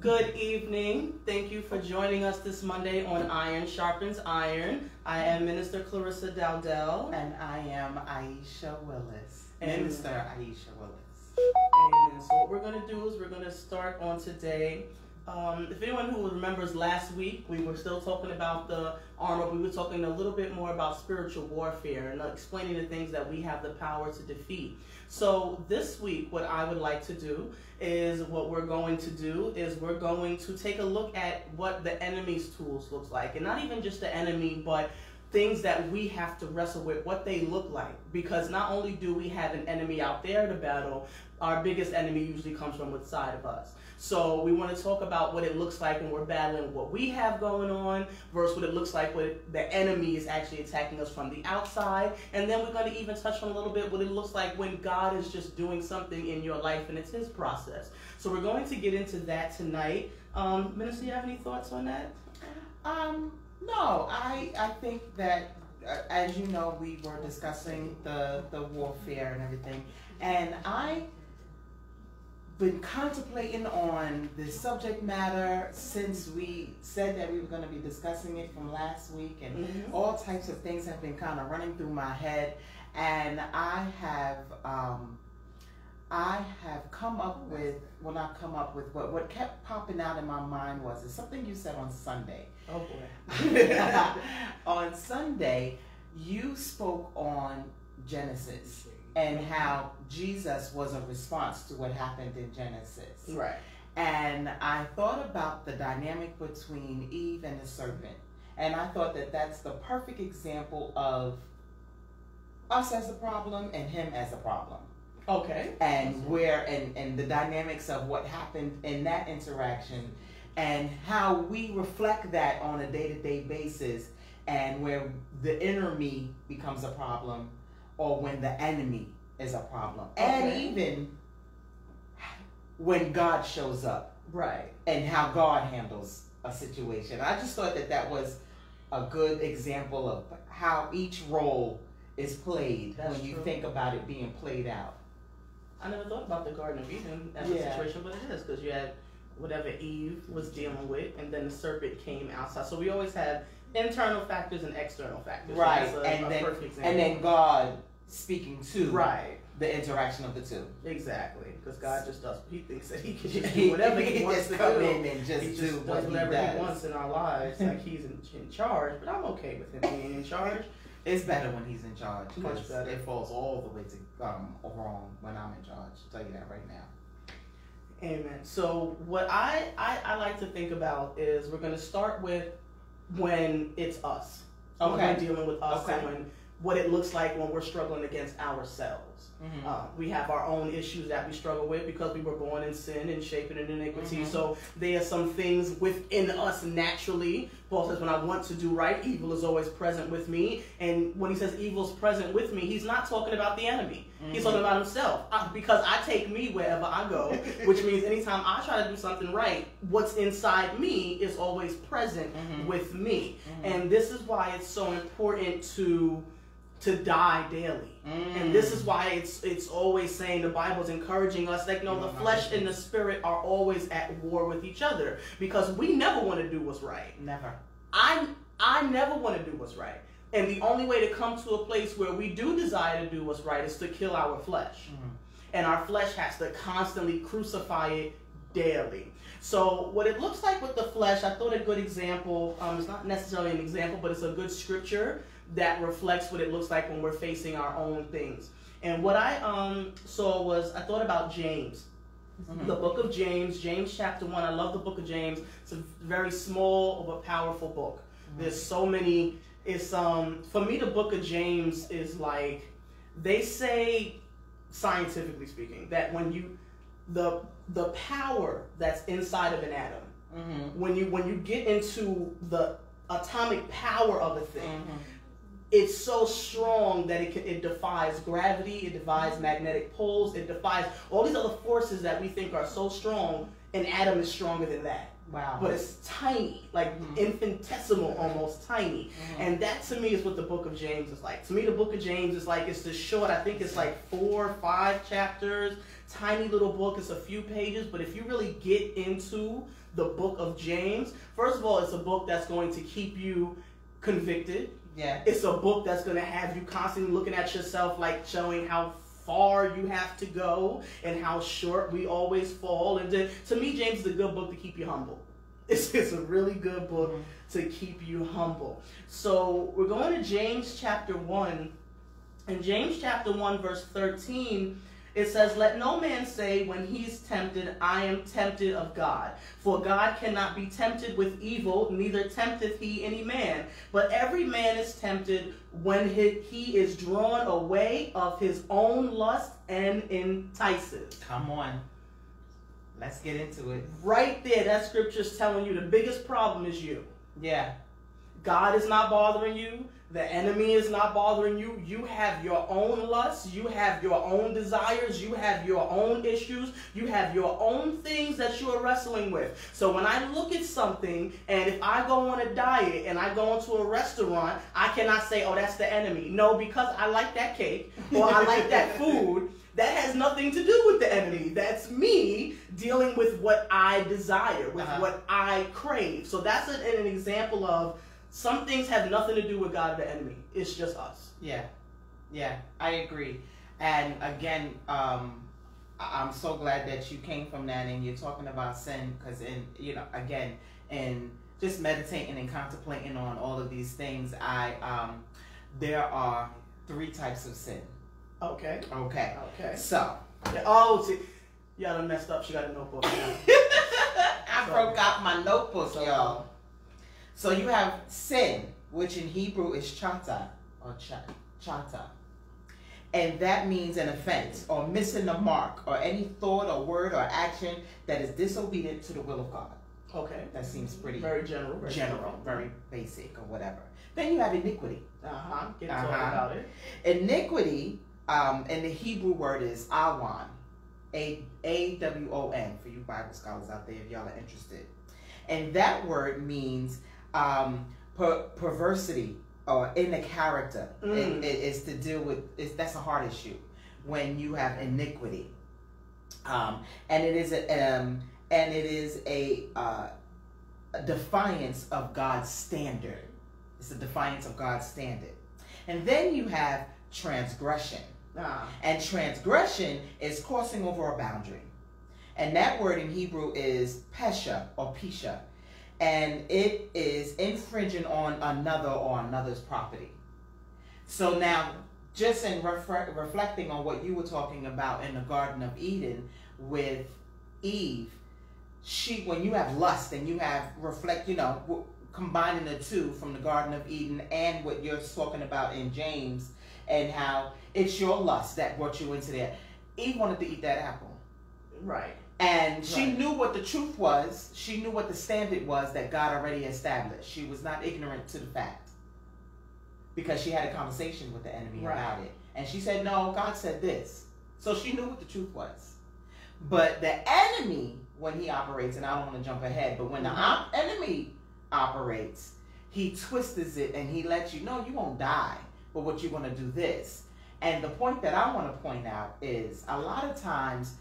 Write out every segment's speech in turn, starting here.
Good evening. Thank you for joining us this Monday on Iron Sharpens Iron. I am Minister Clarissa Dowdell. And I am Aisha Willis. And- Minister Aisha Willis. Amen. So what we're going to do is we're going to start on today. Um, if anyone who remembers last week, we were still talking about the armor. We were talking a little bit more about spiritual warfare and explaining the things that we have the power to defeat. So this week, what I would like to do is what we're going to do is we're going to take a look at what the enemy's tools looks like, and not even just the enemy, but things that we have to wrestle with, what they look like. Because not only do we have an enemy out there to battle, our biggest enemy usually comes from inside of us. So we want to talk about what it looks like when we're battling what we have going on versus what it looks like when the enemy is actually attacking us from the outside. And then we're going to even touch on a little bit what it looks like when God is just doing something in your life and it's His process. So we're going to get into that tonight. Um, Minister, you have any thoughts on that? Um, no, I I think that uh, as you know, we were discussing the the warfare and everything, and I been contemplating on this subject matter since we said that we were going to be discussing it from last week and Mhm. all types of things have been kind of running through my head and i have um, i have come up with well not come up with but what kept popping out in my mind was is something you said on sunday Oh boy. on sunday you spoke on genesis and how Jesus was a response to what happened in Genesis. Right. And I thought about the dynamic between Eve and the serpent. And I thought that that's the perfect example of us as a problem and him as a problem. Okay. And where, and, and the dynamics of what happened in that interaction and how we reflect that on a day to day basis and where the inner me becomes a problem or when the enemy is a problem. And Okay. even when God shows up Right. and how God handles a situation. I just thought that that was a good example of how each role is played That's when you true. think about it being played out. I never thought about the Garden of Eden as Yeah. a situation, but it is because you had whatever Eve was dealing with, and then the serpent came outside. So we always had internal factors and external factors. Right, that's a, and a then- And then God speaking to right, the interaction of the two. exactly, because God just does. He thinks that He can just do whatever He, he wants just to come do. in and just he do just what does he whatever does. He wants in our lives, like He's in, in charge. But I'm okay with Him being in charge. It's better when he's in charge Much because better. it falls all the way to um, wrong when I'm in charge. I'll tell you that right now. Amen. So what I, I, I like to think about is we're going to start with when it's us. When Okay. we're dealing with us Okay. and when, what it looks like when we're struggling against ourselves. Mm-hmm. Uh, we have our own issues that we struggle with because we were born in sin and shapen in iniquity. Mhm. So there are some things within us naturally. Paul says, when I want to do right, evil is always present with me. And when he says evil is present with me, he's not talking about the enemy. He's Mhm. talking about himself. I, because I take me wherever I go, which means anytime I try to do something right, what's inside me is always present Mhm. with me. Mhm. And this is why it's so important to to die daily. And this is why it's it's always saying the Bible's encouraging us like no the flesh and the spirit are always at war with each other because we never want to do what's right. never. I I never want to do what's right. And the only way to come to a place where we do desire to do what's right is to kill our flesh. Mhm. And our flesh has to constantly crucify it daily. So what it looks like with the flesh, I thought a good example, um, it's not necessarily an example, but it's a good scripture that reflects what it looks like when we're facing our own things. And what I um, saw was, I thought about James. Mhm. The book of James, James chapter 1. I love the book of James. It's a very small but powerful book. There's so many. It's um for me the book of James is like they say scientifically speaking that when you the the power that's inside of an atom Mhm. when you when you get into the atomic power of a thing Mhm. it's so strong that it can, it defies gravity, it defies magnetic poles, it defies all these other forces that we think are so strong, an atom is stronger than that. Wow. But it's tiny, like Mhm. infinitesimal, almost tiny. Mhm. And that to me is what the book of James is like. To me, the book of James is like, it's the short, I think it's like four or five chapters, tiny little book, it's a few pages. But if you really get into the book of James, first of all, it's a book that's going to keep you convicted. yeah. It's a book that's going to have you constantly looking at yourself, like showing how far you have to go and how short we always fall. And to, to me, James is a good book to keep you humble. It's, it's a really good book to keep you humble. So we're going to James chapter 1. In James chapter 1, verse 13, it says, Let no man say when he's tempted, I am tempted of God. For God cannot be tempted with evil, neither tempteth he any man. But every man is tempted when he, he is drawn away of his own lust and entices. Come on. Let's get into it. Right there, that scripture is telling you the biggest problem is you. Yeah. God is not bothering you. The enemy is not bothering you. You have your own lusts. You have your own desires. You have your own issues. You have your own things that you are wrestling with. So when I look at something and if I go on a diet and I go into a restaurant, I cannot say, oh, that's the enemy. No, because I like that cake or I like that food. That has nothing to do with the enemy. That's me dealing with what I desire, with Uh-huh. what I crave. So that's an, an example of some things have nothing to do with God or the enemy. It's just us. Yeah, yeah, I agree. And again, um, I'm so glad that you came from that and you're talking about sin because, in you know, again, and just meditating and contemplating on all of these things, I um, there are three types of sin. Okay. Okay, Okay. so Yeah, Oh, see, y'all done messed up. She got a notebook. I broke out my notebook, So- y'all. So you have sin, which in Hebrew is chata or cha- chata. And that means an offense or missing the mark or any thought or word or action that is disobedient to the will of God. Okay. That seems pretty Very general. Very general, very basic or whatever. Then you have iniquity. Uh huh. Get Uh-huh. talking about it. Iniquity, um, and the Hebrew word is awan, a a w o n for you Bible scholars out there if y'all are interested. And that word means um, per- perversity or in the character. Mm. It, it is to deal with. It's, that's a hard issue when you have iniquity, um, and it is a um, and it is a, uh, a defiance of God's standard. It's a defiance of God's standard. And then you have transgression. Nah. And transgression is crossing over a boundary. And that word in Hebrew is pesha or pisha. And it is infringing on another or another's property. So now, just in refer- reflecting on what you were talking about in the Garden of Eden with Eve, she when you have lust and you have reflect, you know, w- combining the two from the Garden of Eden and what you're talking about in James, and how it's your lust that brought you into there. Eve wanted to eat that apple. Right. And she Right. knew what the truth was. She knew what the standard was that God already established. She was not ignorant to the fact. Because she had a conversation with the enemy Right. about it. And she said, No, God said this. So she knew what the truth was. But the enemy, when he operates, and I don't want to jump ahead, but when the Mhm. op- enemy operates, he twists it and he lets you know you won't die, but what you're going to do this. And the point that I want to point out is a lot of times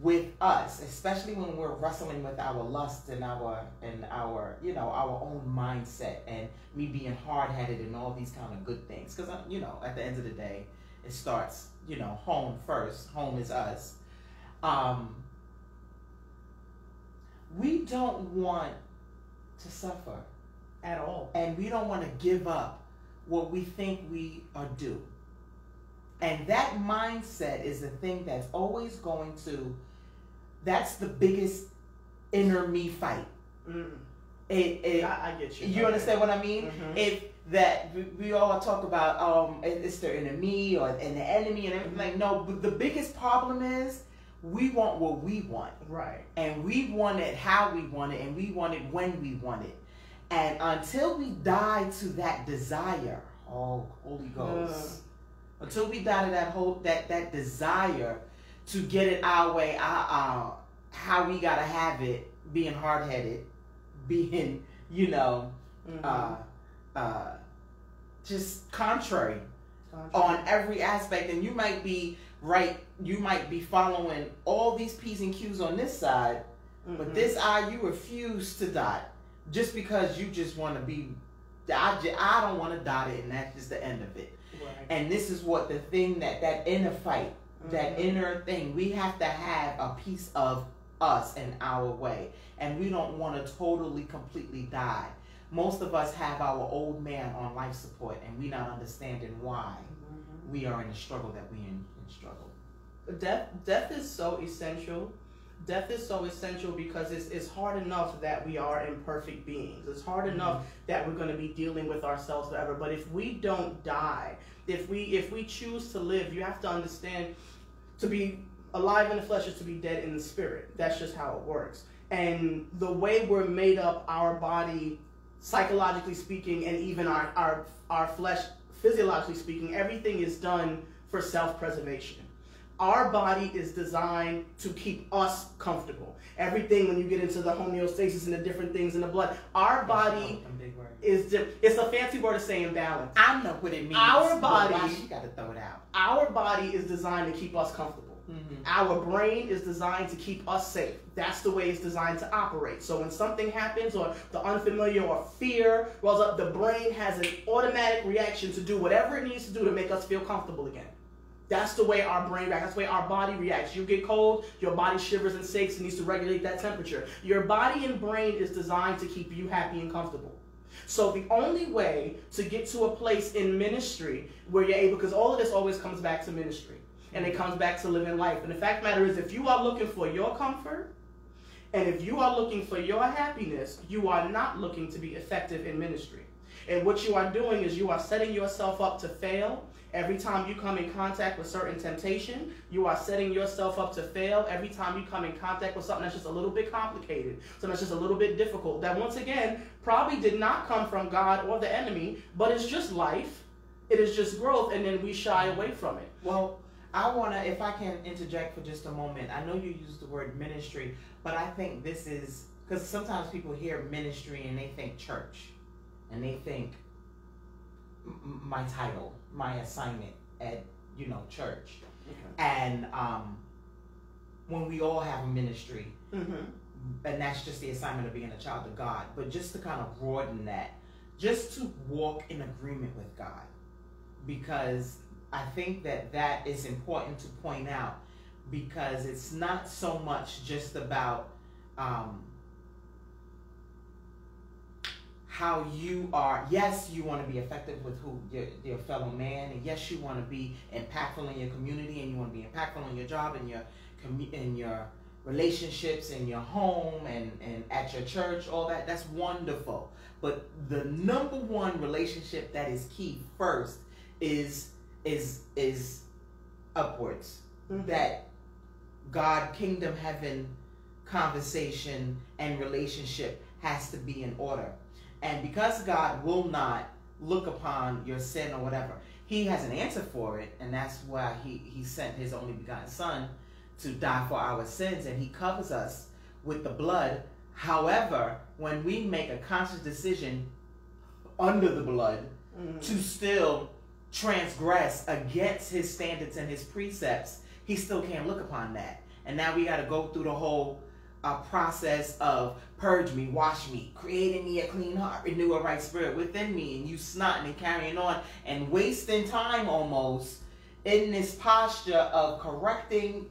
with us, especially when we're wrestling with our lust and our and our you know our own mindset and me being hard headed and all these kind of good things, because you know at the end of the day, it starts you know home first. Home is us. Um, we don't want to suffer At all. and we don't want to give up what we think we are due. And that mindset is the thing that's always going to, that's the biggest inner me fight. Mm. It, it, I, I get you. you understand what I mean? Mhm. If that we, we all talk about um it- it's the enemy or and the enemy and everything like no, but the biggest problem is we want what we want Right. and we want it how we want it and we want it when we want it and until we die to that desire oh holy ghost until we die to that whole that that desire to get it our way our, uh, how we gotta have it, being hard headed, being you know, Mhm. uh, uh, just contrary Contrary. on every aspect, and you might be right. You might be following all these p's and q's on this side, but Mhm. this I you refuse to dot just because you just want to be. I, ju- I don't want to dot it, and that's just the end of it. And this is what the thing that that inner fight, that Mhm. inner thing, we have to have a piece of us and our way, and we don't want to totally, completely die. Most of us have our old man on life support, and we not understanding why Mhm. we are in the struggle that we in, in struggle. Death, death is so essential. Death is so essential because it's, it's hard enough that we are imperfect beings. It's hard mm-hmm. enough that we're going to be dealing with ourselves forever. But if we don't die, if we if we choose to live, you have to understand to be alive in the flesh is to be dead in the spirit. That's just how it works. And the way we're made up, our body, psychologically speaking, and even our our, our flesh, physiologically speaking, everything is done for self-preservation. Our body is designed to keep us comfortable. Everything when you get into the homeostasis and the different things in the blood, our body Them big words. is di- it's a fancy word of saying balance. I know what it means. Our but why body- she got to throw it out. Our body is designed to keep us comfortable. Mm-hmm. Our brain is designed to keep us safe. That's the way it's designed to operate. So when something happens or the unfamiliar or fear wells up, the brain has an automatic reaction to do whatever it needs to do to make us feel comfortable again. That's the way our brain reacts. That's the way our body reacts. You get cold, your body shivers and shakes and needs to regulate that temperature. Your body and brain is designed to keep you happy and comfortable. So the only way to get to a place in ministry where you're able, because all of this always comes back to ministry, and it comes back to living life. And the fact the matter is, if you are looking for your comfort, and if you are looking for your happiness, you are not looking to be effective in ministry. And what you are doing is you are setting yourself up to fail. Every time you come in contact with certain temptation, you are setting yourself up to fail. Every time you come in contact with something that's just a little bit complicated, something that's just a little bit difficult, that once again probably did not come from God or the enemy, but it's just life. It is just growth, and then we shy away from it. Well, I want to, if I can interject for just a moment. I know you used the word ministry, but I think this is because sometimes people hear ministry and they think church, and they think my title, my assignment at you know church, and um, when we all have a ministry, Mm-hmm. and that's just the assignment of being a child of God. But just to kind of broaden that, just to walk in agreement with God, because I think that that is important to point out, because it's not so much just about um, how you are. Yes, you want to be effective with who your, your fellow man, and yes, you want to be impactful in your community, and you want to be impactful in your job and your in your relationships in your home and, and at your church, all that, that's wonderful. But the number one relationship that is key first is is is upwards. Mhm. That God, kingdom, heaven conversation and relationship has to be in order. And because God will not look upon your sin or whatever, He has an answer for it, and that's why He, he sent His only begotten Son to die for our sins and he covers us with the blood. However, when we make a conscious decision under the blood Mhm. to still transgress against his standards and his precepts, he still can't look upon that. And now we got to go through the whole uh, process of purge me, wash me, creating me a clean heart, renew a right spirit within me, and you snotting and carrying on and wasting time almost in this posture of correcting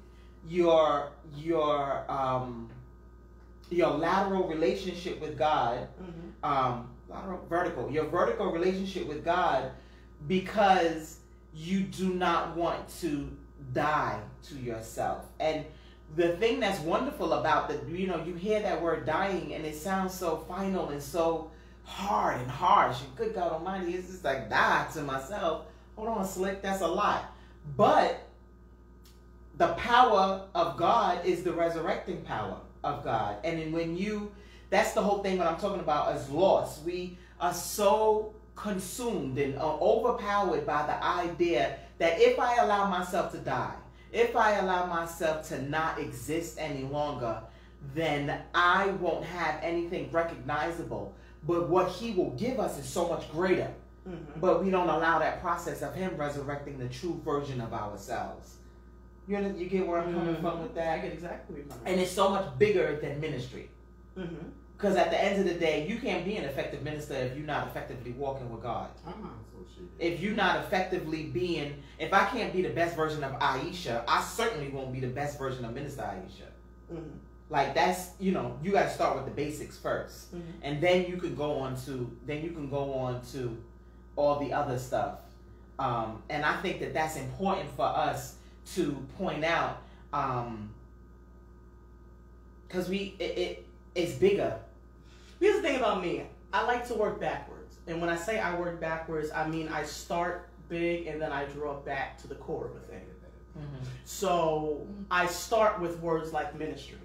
your your um your lateral relationship with God, Mhm. um lateral vertical, your vertical relationship with God because you do not want to die to yourself. And the thing that's wonderful about the you know, you hear that word dying and it sounds so final and so hard and harsh and good God Almighty, it's just like die to myself. Hold on, slick, that's a lot. But the power of God is the resurrecting power of God. And then when you, that's the whole thing what I'm talking about as loss. We are so consumed and uh, overpowered by the idea that if I allow myself to die, if I allow myself to not exist any longer, then I won't have anything recognizable. But what He will give us is so much greater. Mm-hmm. But we don't allow that process of Him resurrecting the true version of ourselves. You know, you get where I'm coming from with that. I get exactly what you're and it's so much bigger than ministry. mm-hmm. Because at the end of the day, you can't be an effective minister if you're not effectively walking with God. I'm not associated. If you're not effectively being, if I can't be the best version of Aisha, I certainly won't be the best version of Minister Aisha. Mm-hmm. Like that's, you know, you got to start with the basics 1st Mhm. and then you can go on to, then you can go on to all the other stuff. Um, and I think that that's important for us to point out, because we, it, it, it's bigger. Here's the thing about me. I like to work backwards. And when I say I work backwards, I mean I start big and then I draw back to the core of a thing. So I start with words like ministry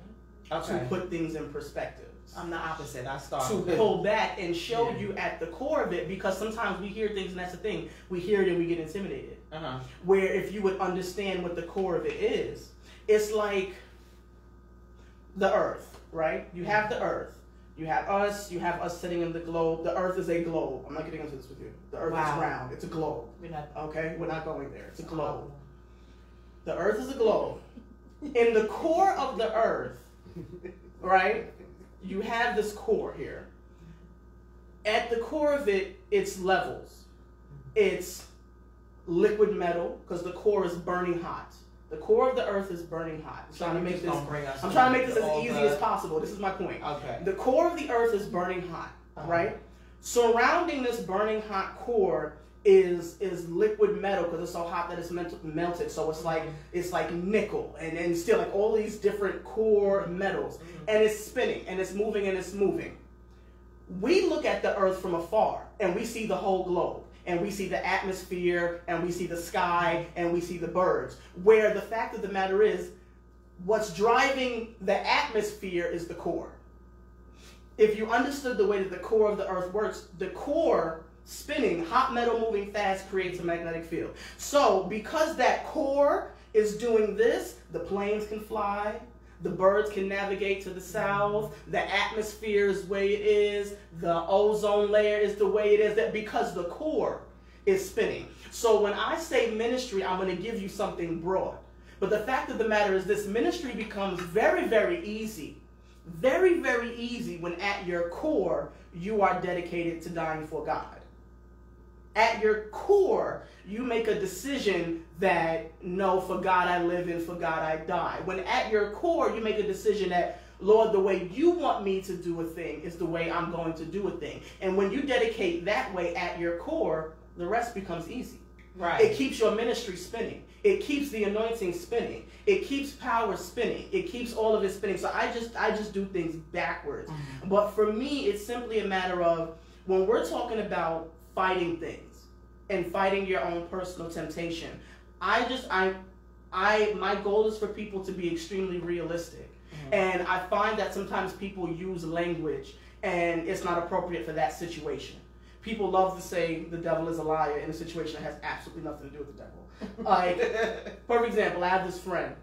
Okay. to put things in perspective. I'm the opposite. I start To pull back and show Yeah. you at the core of it because sometimes we hear things and that's the thing. We hear it and we get intimidated. Uh-huh. Where if you would understand what the core of it is, it's like the earth, right? You have the earth. You have us, you have us sitting in the globe. The earth is a globe. I'm not getting into this with you. The earth Wow. is round. It's a globe. We're not Okay? We're not going there. It's a globe. The earth is a globe. In the core of the earth, right? You have this core here. At the core of it, it's levels. Mm-hmm. It's liquid metal because the core is burning hot. The core of the earth is burning hot. I'm trying to make this. I'm trying to make this as easy the- as possible. This is my point. Okay. The core of the earth is burning hot, Uh-huh. right? Surrounding this burning hot core is is liquid metal because it's so hot that it's melt- melted. So it's like it's like nickel and, and still like all these different core metals. And it's spinning and it's moving and it's moving. We look at the earth from afar and we see the whole globe. And we see the atmosphere and we see the sky and we see the birds. Where the fact of the matter is, what's driving the atmosphere is the core if you understood the way that the core of the earth works, the core spinning, hot metal moving fast creates a magnetic field. So, because that core is doing this, the planes can fly, the birds can navigate to the south, the atmosphere is the way it is, the ozone layer is the way it is, that because the core is spinning. So, when I say ministry, I'm going to give you something broad. But the fact of the matter is, this ministry becomes very, very easy very, very easy when at your core you are dedicated to dying for God. At your core, you make a decision that no, for God I live and for God I die. When at your core, you make a decision that, Lord, the way you want me to do a thing is the way I'm going to do a thing. And when you dedicate that way at your core, the rest becomes easy. Right. It keeps your ministry spinning. It keeps the anointing spinning. It keeps power spinning. It keeps all of it spinning. So I just I just do things backwards. Mm-hmm. But for me, it's simply a matter of when we're talking about fighting things and fighting your own personal temptation. I just I I my goal is for people to be extremely realistic. Mm-hmm. And I find that sometimes people use language and it's not appropriate for that situation. People love to say the devil is a liar in a situation that has absolutely nothing to do with the devil. Like, perfect example, I have this friend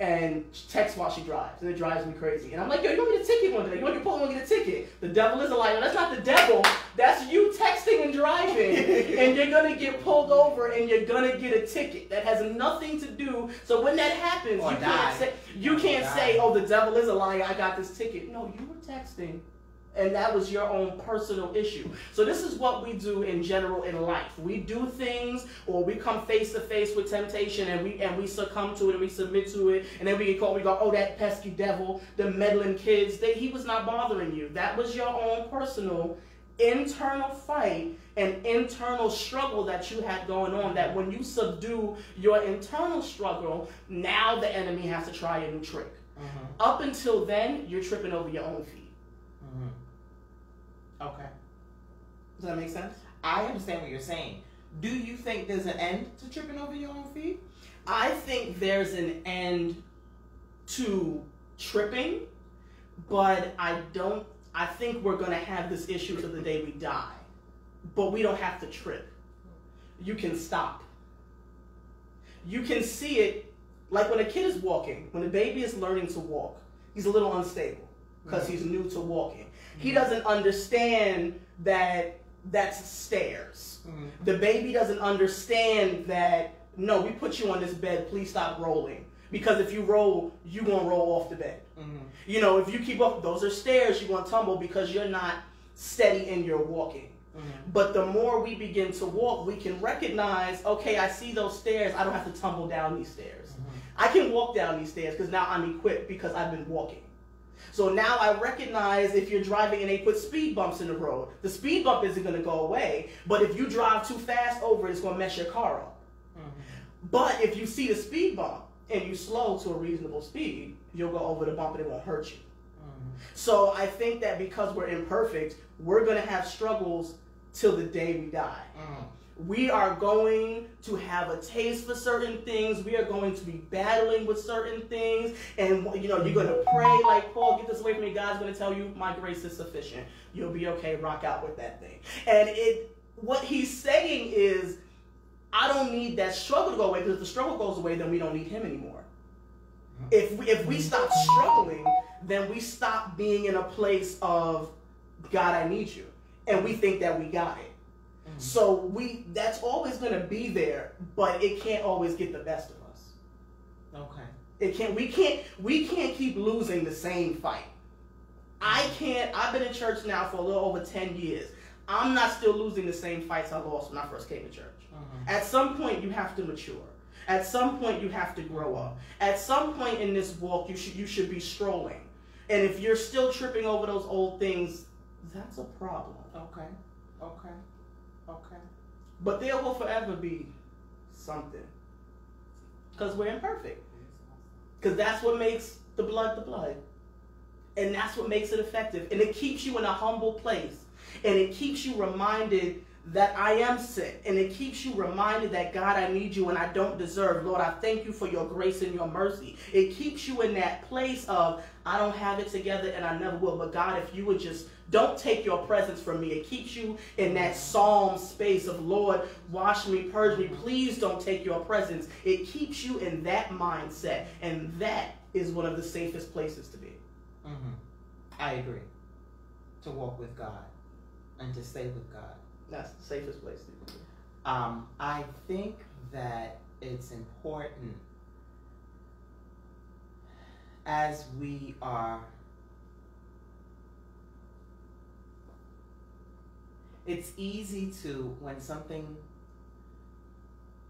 and she texts while she drives, and it drives me crazy. And I'm like, yo, you want me to ticket one day? You want me to pull and get a ticket? The devil is a liar. That's not the devil. That's you texting and driving. and you're gonna get pulled over and you're gonna get a ticket. That has nothing to do. So when that happens, Or you die. can't say you can't say, oh, the devil is a liar. I got this ticket. No, you were texting and that was your own personal issue. So this is what we do in general in life. We do things or we come face to face with temptation and we and we succumb to it and we submit to it and then we get caught, we go, oh that pesky devil, the meddling kids, they, he was not bothering you. That was your own personal internal fight and internal struggle that you had going on that when you subdue your internal struggle, now the enemy has to try a new trick. Mhm. Up until then, you're tripping over your own feet. Okay. Does that make sense? I understand what you're saying. Do you think there's an end to tripping over your own feet? I think there's an end to tripping, but I don't. I think we're gonna have this issue to the day we die, but we don't have to trip. You can stop. You can see it like when a kid is walking, when a baby is learning to walk. he's a little unstable because mm-hmm. he's new to walking. He doesn't understand that that's stairs. Mhm. The baby doesn't understand that no, we put you on this bed, please stop rolling. Because if you roll, you gonna roll off the bed. Mhm. You know, if you keep up, those are stairs, you're gonna tumble because you're not steady in your walking. Mhm. But the more we begin to walk, we can recognize, okay, I see those stairs, I don't have to tumble down these stairs. I can walk down these stairs because now I'm equipped because I've been walking. So now I recognize if you're driving and they put speed bumps in the road, the speed bump isn't going to go away. But if you drive too fast over it, it's going to mess your car up. Mhm. But if you see the speed bump and you slow to a reasonable speed, you'll go over the bump and it won't hurt you. Mhm. So I think that because we're imperfect, we're going to have struggles till the day we die. Mhm. We are going to have a taste for certain things. We are going to be battling with certain things. And, you know, you're going to pray like, Paul, get this away from me. God's going to tell you, my grace is sufficient. You'll be okay. Rock out with that thing. And it, what he's saying is, I don't need that struggle to go away because if the struggle goes away, then we don't need him anymore. If we, if we stop struggling, then we stop being in a place of, God, I need you. And we think that we got it. So we that's always going to be there, but it can't always get the best of us. Okay. It can't. We can't. We can't keep losing the same fight. I can't. I've been in church now for a little over ten years. I'm not still losing the same fights I lost when I first came to church. Mhm. At some point, you have to mature. At some point, you have to grow up. At some point in this walk, you should you should be strolling. And if you're still tripping over those old things, that's a problem. Okay. Okay. But there will forever be something. Because we're imperfect. Because that's what makes the blood the blood. And that's what makes it effective. And it keeps you in a humble place. And it keeps you reminded that I am sick. And it keeps you reminded that God, I need you and I don't deserve. Lord, I thank you for your grace and your mercy. It keeps you in that place of, I don't have it together and I never will. But God, if you would just don't take your presence from me. It keeps you in that psalm space of Lord, wash me, purge me. Please don't take your presence. It keeps you in that mindset. And that is one of the safest places to be. Mhm. I agree. To walk with God and to stay with God. That's the safest place to be. Um, I think that it's important as we are. It's easy to when something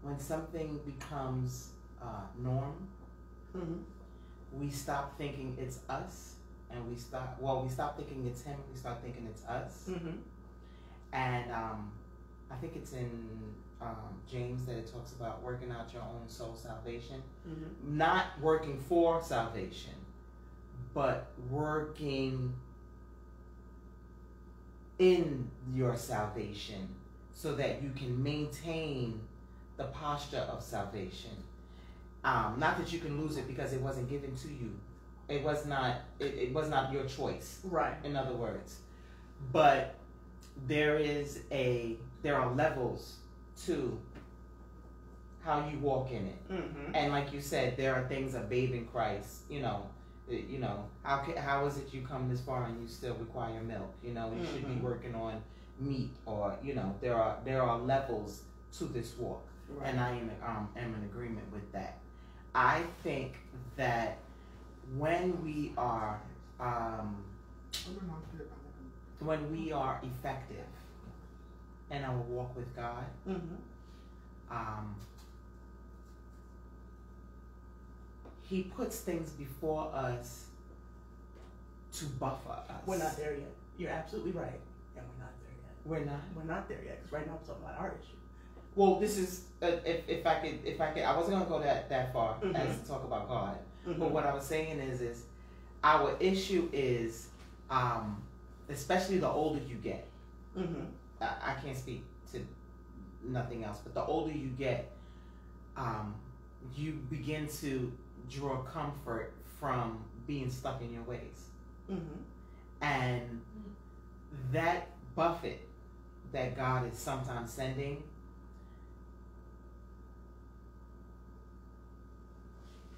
when something becomes uh, norm, Mm-hmm. we stop thinking it's us, and we stop. Well, we stop thinking it's him. We start thinking it's us. Mm-hmm. And um, I think it's in um, James that it talks about working out your own soul salvation. Mm-hmm. Not working for salvation, but working in your salvation so that you can maintain the posture of salvation. Um, not that you can lose it because it wasn't given to you. It was not. It, it was not your choice Right. in other words. But there is a there are levels to how you walk in it. Mm-hmm. And like you said, there are things a babe in Christ, you know, you know, how how is it you come this far and you still require milk? You know, you should Mhm. be working on meat or, you know, there are there are levels to this walk Right. and I am um, am in agreement with that. I think that when we are um, when we are effective in our walk with God, mm-hmm. um, He puts things before us to buffer us. We're not there yet. You're absolutely right. And we're not there yet. We're not. We're not there yet. Because right now we're talking about our issue. Well, this is uh, if, if I could if I could I wasn't gonna go that that far Mhm. as to talk about God. Mm-hmm. But what I was saying is, is our issue is, um, especially the older you get. Mm-hmm. I, I can't speak to nothing else, but the older you get, um, you begin to draw comfort from being stuck in your ways, Mm-hmm. and that buffet that God is sometimes sending.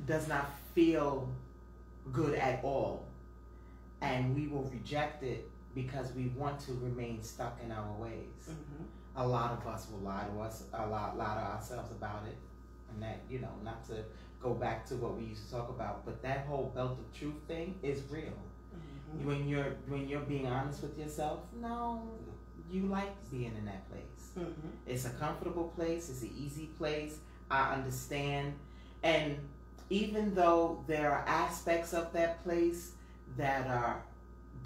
Does not feel good at all. And we will reject it because we want to remain stuck in our ways. Mm-hmm. A lot of us will lie to us, a lot, lie to ourselves about it. And that, you know, not to go back to what we used to talk about, but that whole belt of truth thing is real. Mm-hmm. When you're when you're being honest with yourself, no, you like being in that place. Mm-hmm. It's a comfortable place. It's an easy place. I understand, and even though there are aspects of that place that are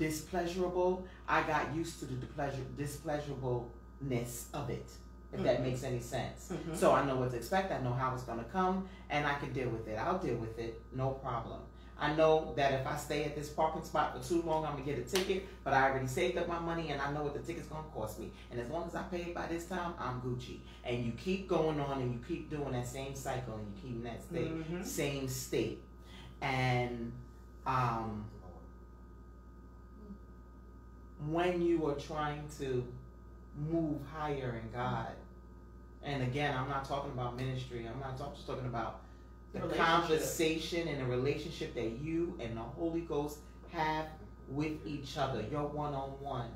displeasurable, I got used to the displeasure, displeasurableness of it. If that Mhm. makes any sense. Mhm. So I know what to expect. I know how it's going to come, and I can deal with it. I'll deal with it, no problem. I know that if I stay at this parking spot for too long, I'm gonna get a ticket. But I already saved up my money, and I know what the ticket's gonna cost me. And as long as I pay it by this time, I'm Gucci. And you keep going on, and you keep doing that same cycle, and you keep in that state, Mhm. same state. And um, when you are trying to move higher in God, and again, I'm not talking about ministry. I'm not talk, just talking about the conversation and the relationship that you and the Holy Ghost have with each other, your one on one.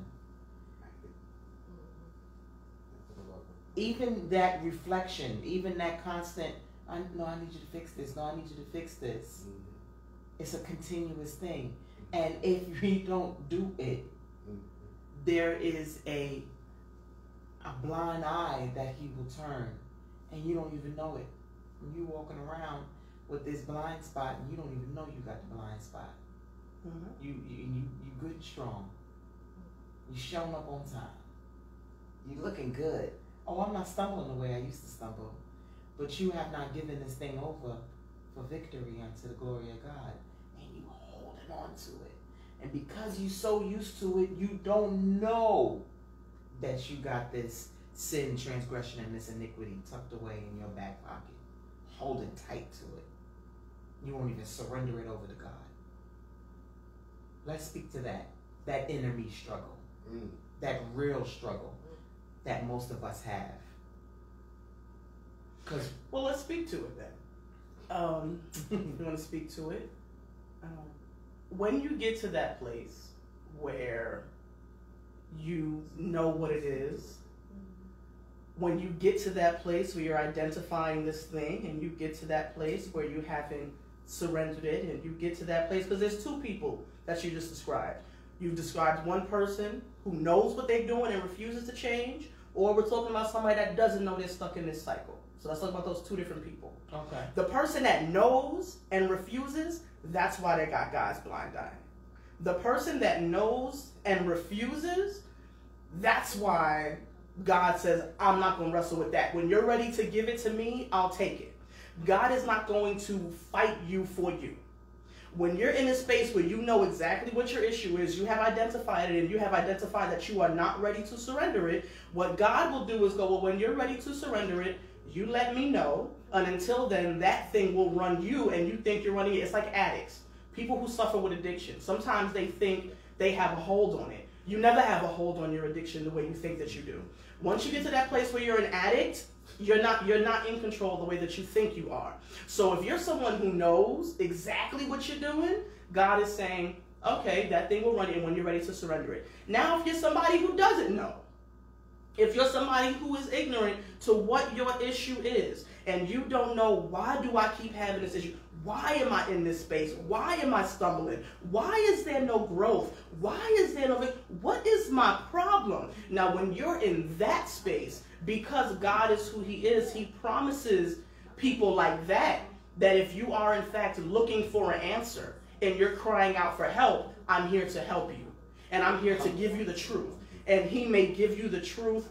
Even that reflection, even that constant, I no, I need you to fix this, no, I need you to fix this. Mm-hmm. It's a continuous thing. And if we don't do it, there is a a blind eye that he will turn and you don't even know it. When you walking around with this blind spot and you don't even know you got the blind spot. Mhm. You you you, you good and strong. You showing up on time. You looking good. Oh, I'm not stumbling the way I used to stumble. But you have not given this thing over for victory unto the glory of God. And you holding on to it. And because you're so used to it, you don't know that you got this sin, transgression, and this iniquity tucked away in your back pocket, holding tight to it. You won't even surrender it over to God. Let's speak to that. That inner me struggle. Mm. That real struggle that most of us have. Because Well, let's speak to it then. Um, you want to speak to it? Um, when you get to that place where you know what it is, when you get to that place where you're identifying this thing, and you get to that place where you haven't surrendered it, and you get to that place, because there's two people that you just described. You've described one person who knows what they're doing and refuses to change, or we're talking about somebody that doesn't know they're stuck in this cycle. So let's talk about those two different people. okay, The person that knows and refuses, that's why they got God's blind eye. The person that knows and refuses, that's why God says, I'm not going to wrestle with that. When you're ready to give it to me, I'll take it. God is not going to fight you for you. When you're in a space where you know exactly what your issue is, you have identified it, and you have identified that you are not ready to surrender it, what God will do is go, Well, when you're ready to surrender it, you let me know. And until then, that thing will run you, and you think you're running it. It's like addicts, people who suffer with addiction. Sometimes they think they have a hold on it. You never have a hold on your addiction the way you think that you do. Once you get to that place where you're an addict, you're not you're not in control the way that you think you are. So if you're someone who knows exactly what you're doing, God is saying, okay, that thing will run you when you're ready to surrender it. Now, if you're somebody who doesn't know, if you're somebody who is ignorant to what your issue is, and you don't know why do I keep having this issue? Why am I in this space? Why am I stumbling? Why is there no growth? Why is there no what is my problem? Now when you're in that space, because God is who he is, he promises people like that that if you are in fact looking for an answer and you're crying out for help, I'm here to help you. And I'm here to give you the truth. And he may give you the truth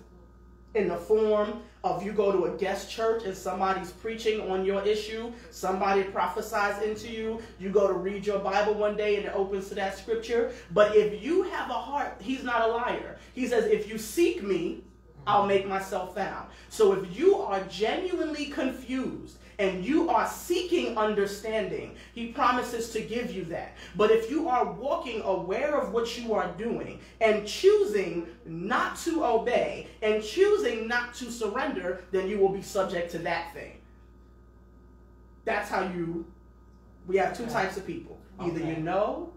in the form of you go to a guest church and somebody's preaching on your issue, somebody prophesies into you, you go to read your Bible one day and it opens to that scripture. But if you have a heart, he's not a liar. He says, if you seek me, I'll make myself found. So if you are genuinely confused and you are seeking understanding, he promises to give you that. But if you are walking aware of what you are doing and choosing not to obey and choosing not to surrender, then you will be subject to that thing. That's how you, we have two Okay. types of people. Either Okay. you know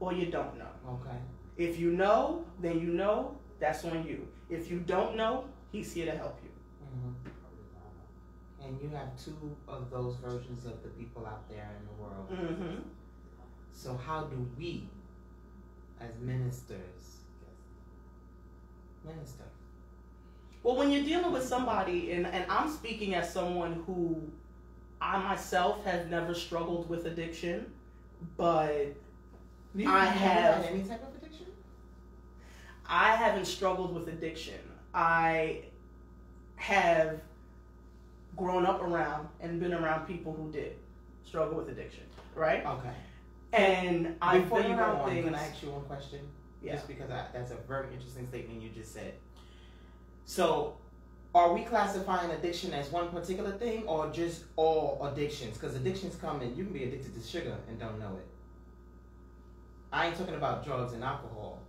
or you don't know. Okay. If you know, then you know, that's on you. If you don't know, he's here to help you. hmm And you have two of those versions of the people out there in the world. Mm-hmm. So how do we, as ministers, minister? Well, when you're dealing with somebody, and, and I'm speaking as someone who I myself have never struggled with addiction, but You I have- any type of addiction. I haven't struggled with addiction. I have grown up around and been around people who did struggle with addiction, right? Okay. And I've Before you go on, things. can I ask you one question? Yeah. Just because I, that's a very interesting statement you just said. So, are we classifying addiction as one particular thing or just all addictions? Because addictions come and you can be addicted to sugar and don't know it. I ain't talking about drugs and alcohol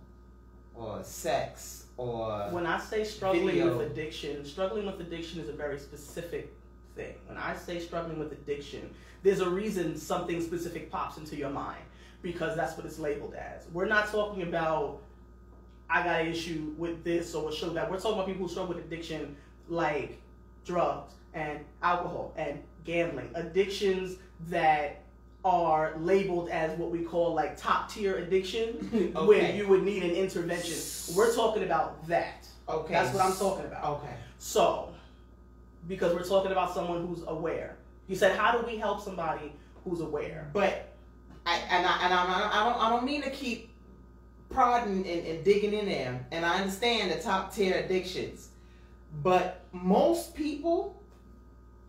or sex or. When I say struggling video. with addiction, struggling with addiction is a very specific thing. When I say struggling with addiction, there's a reason something specific pops into your mind because that's what it's labeled as. We're not talking about I got an issue with this or a show that. We're talking about people who struggle with addiction like drugs and alcohol and gambling. Addictions that are labeled as what we call like top tier addiction where you would need an intervention. We're talking about that. Okay. That's what I'm talking about. Okay. So, because we're talking about someone who's aware. You said, how do we help somebody who's aware? But I and I and I, I don't I don't mean to keep prodding and, and digging in there, and I understand the top tier addictions, but most people,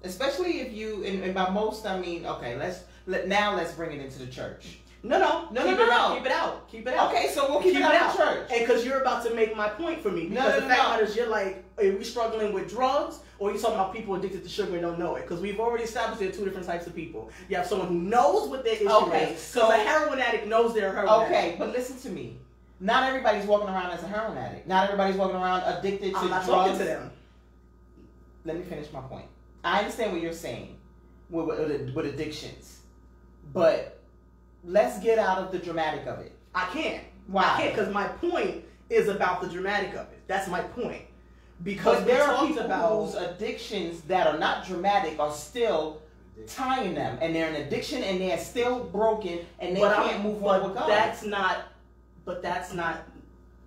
especially if you and, and by most I mean okay, let's let now let's bring it into the church. No, no, No, keep no, it no, out. no. Keep it out. Keep it out. Okay, so we'll keep, Keep it it out out. of church. And because you're about to make my point for me. Because no, the fact no. matter is, you're like, are we struggling with drugs or are you talking about people addicted to sugar and don't know it? Because we've already established there are two different types of people. You have someone who knows what their issue Okay, is. so- a heroin addict knows they're a heroin addict. Okay, addict. but listen to me. Not everybody's walking around as a heroin addict. Not everybody's walking around addicted to I'm not drugs. talking to them. let me finish my point. I understand what you're saying with, with, with addictions, but let's get out of the dramatic of it. I can't. Why? I can't because my point is about the dramatic of it. That's my point. Because there are people about whose addictions that are not dramatic are still tying them, and they're an addiction, and they're still broken, and they can't I'm- move but on with God. That's not. But that's not.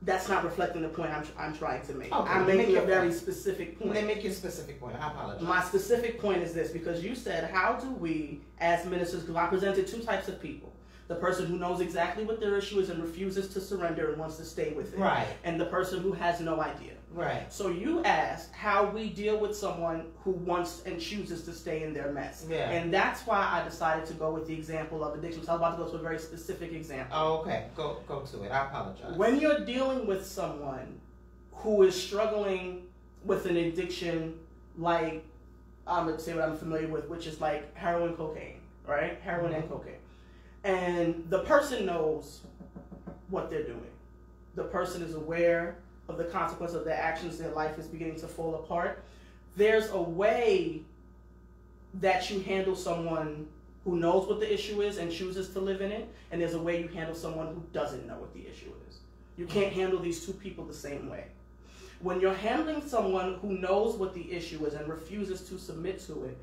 That's not reflecting the point I'm, I'm trying to make. Okay, I'm make making your a very point. specific point. Then make your specific point. I apologize. My specific point is this because you said, how do we, as ministers, because I presented two types of people the person who knows exactly what their issue is and refuses to surrender and wants to stay with it, right, and the person who has no idea. right. So you asked how we deal with someone who wants and chooses to stay in their mess. Yeah. And that's why I decided to go with the example of addiction. So I was about to go to a very specific example. Oh, okay. Go go to it. I apologize. When you're dealing with someone who is struggling with an addiction like I'm gonna say what I'm familiar with, which is like heroin, cocaine, right? Heroin and mm-hmm. cocaine. And the person knows what they're doing. The person is aware of the consequence of their actions, their life is beginning to fall apart. There's a way that you handle someone who knows what the issue is and chooses to live in it, and there's a way you handle someone who doesn't know what the issue is. You can't handle these two people the same way. When you're handling someone who knows what the issue is and refuses to submit to it,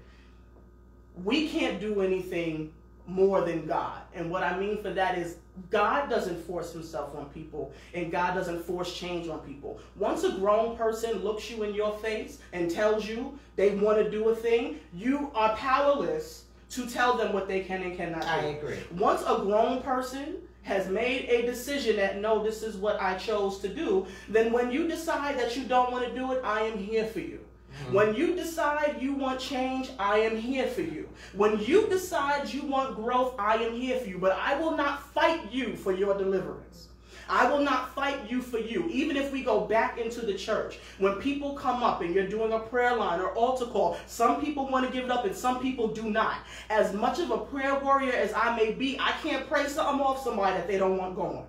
we can't do anything more than God. And what I mean for that is God doesn't force himself on people and God doesn't force change on people. Once a grown person looks you in your face and tells you they want to do a thing, you are powerless to tell them what they can and cannot do. I agree. Once a grown person has made a decision that no, this is what I chose to do, then when you decide that you don't want to do it, I am here for you. Mm-hmm. When you decide you want change, I am here for you. When you decide you want growth, I am here for you. But I will not fight you for your deliverance. I will not fight you for you. Even if we go back into the church, when people come up and you're doing a prayer line or altar call, some people want to give it up and some people do not. As much of a prayer warrior as I may be, I can't pray something off somebody that they don't want going.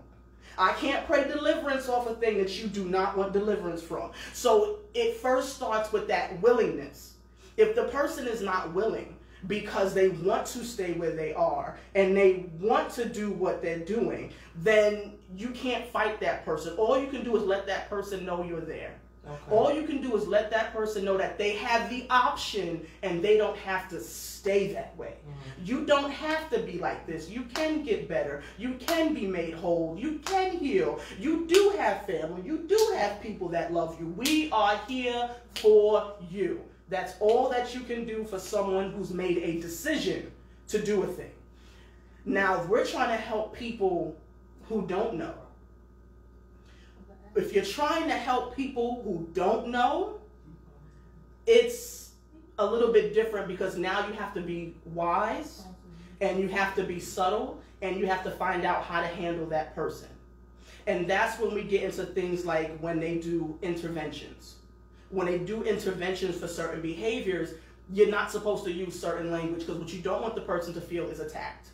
I can't pray deliverance off a thing that you do not want deliverance from. So it first starts with that willingness. If the person is not willing, because they want to stay where they are and they want to do what they're doing, then you can't fight that person. All you can do is let that person know you're there. Okay. All you can do is let that person know that they have the option and they don't have to stay that way. Mm-hmm. You don't have to be like this. You can get better. You can be made whole. You can heal. You do have family. You do have people that love you. We are here for you. That's all that you can do for someone who's made a decision to do a thing. Now, if we're trying to help people who don't know if you're trying to help people who don't know, it's a little bit different because now you have to be wise and you have to be subtle and you have to find out how to handle that person. And that's when we get into things like when they do interventions. When they do interventions for certain behaviors, you're not supposed to use certain language because what you don't want the person to feel is attacked.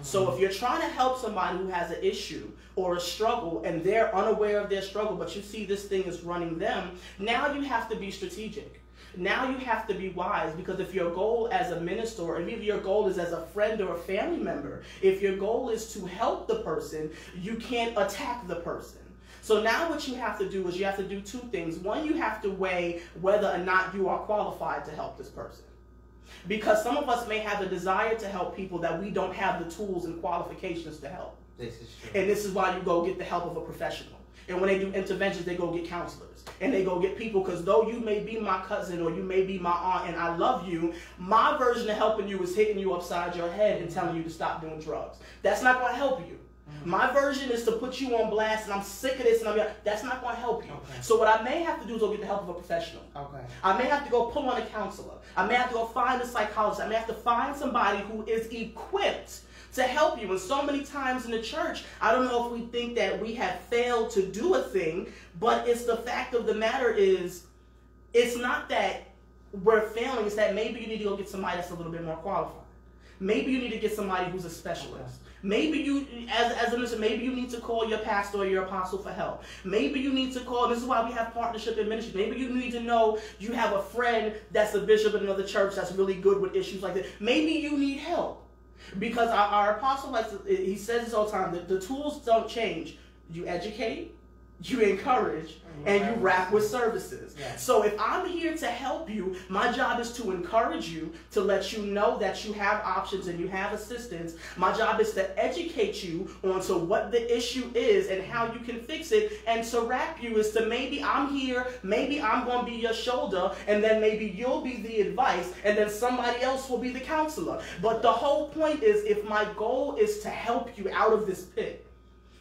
So if you're trying to help somebody who has an issue or a struggle and they're unaware of their struggle, but you see this thing is running them, now you have to be strategic. Now you have to be wise because if your goal as a minister, or if your goal is as a friend or a family member, if your goal is to help the person, you can't attack the person. So now what you have to do is you have to do two things. One, you have to weigh whether or not you are qualified to help this person. Because some of us may have a desire to help people that we don't have the tools and qualifications to help. This is true. And this is why you go get the help of a professional. And when they do interventions, they go get counselors. And they go get people because though you may be my cousin or you may be my aunt and I love you, my version of helping you is hitting you upside your head and telling you to stop doing drugs. That's not going to help you. My version is to put you on blast, and I'm sick of this, and I'm like, that's not going to help you. Okay. So what I may have to do is go get the help of a professional. Okay. I may have to go pull on a counselor. I may have to go find a psychologist. I may have to find somebody who is equipped to help you. And so many times in the church, I don't know if we think that we have failed to do a thing, but it's the fact of the matter is, it's not that we're failing. It's that maybe you need to go get somebody that's a little bit more qualified. Maybe you need to get somebody who's a specialist. Maybe you, as, as a minister, maybe you need to call your pastor or your apostle for help. Maybe you need to call, this is why we have partnership in ministry. Maybe you need to know you have a friend that's a bishop in another church that's really good with issues like this. Maybe you need help. Because our, our apostle likes to, he says this all the time, that the tools don't change. You educate, you encourage, and you wrap with services. So if I'm here to help you, my job is to encourage you, to let you know that you have options and you have assistance. My job is to educate you onto what the issue is and how you can fix it. And to wrap you is to maybe I'm here, maybe I'm going to be your shoulder, and then maybe you'll be the advice, and then somebody else will be the counselor. But the whole point is if my goal is to help you out of this pit,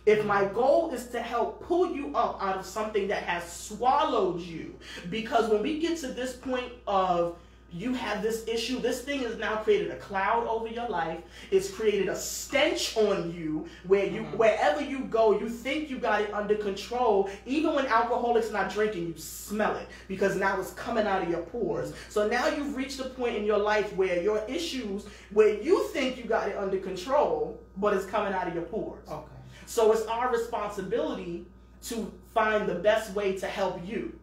if my goal is to help pull you up out of something that has swallowed you, because when we get to this point of you have this issue. This thing has now created a cloud over your life. It's created a stench on you where you mm-hmm. wherever you go, you think you got it under control. Even when alcoholics not drinking, you smell it because now it's coming out of your pores. So now you've reached a point in your life where your issues, where you think you got it under control, but it's coming out of your pores. Okay. So it's our responsibility to find the best way to help you.